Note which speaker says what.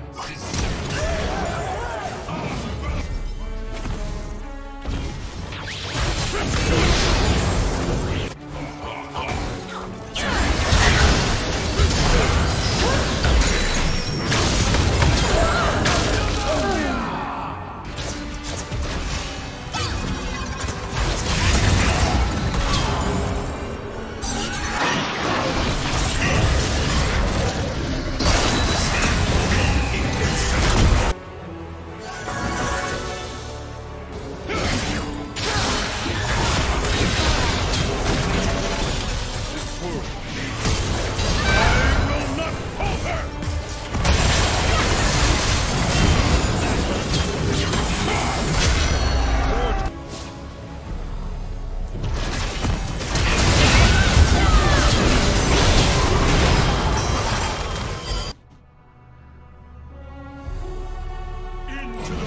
Speaker 1: distance is Oh.